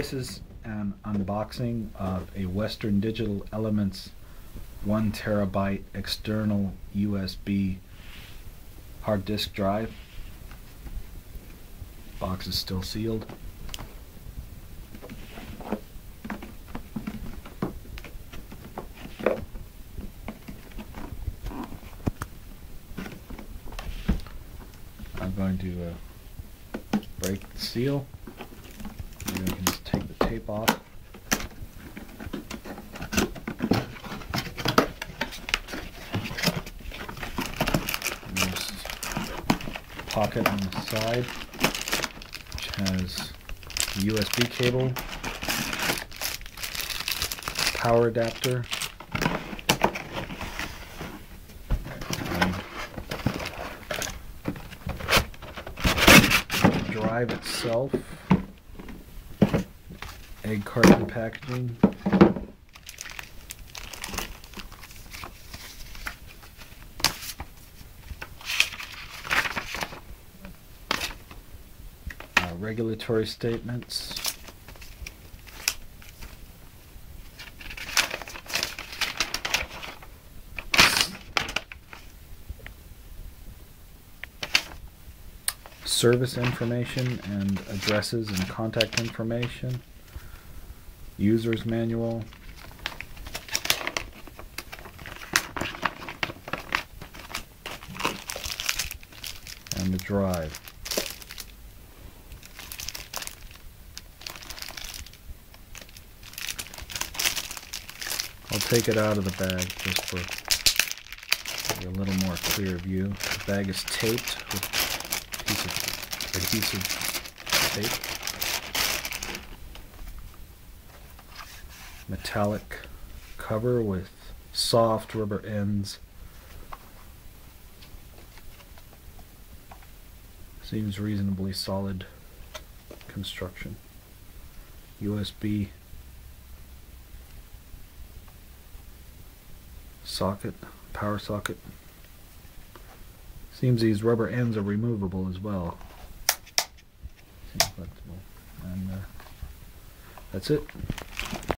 This is an unboxing of a Western Digital Elements 1 terabyte external USB hard disk drive. Box is still sealed. I'm going to uh, break the seal. Tape off. Pocket on the side, which has USB cable, power adapter, drive itself, egg carton packaging. Uh, regulatory statements. service information and addresses and contact information, user's manual, and the drive. I'll take it out of the bag just for a little more clear view. The bag is taped with a piece of adhesive tape. Metallic cover with soft rubber ends. Seems reasonably solid construction. USB socket, power socket. Seems these rubber ends are removable as well. Seems flexible. And uh, that's it.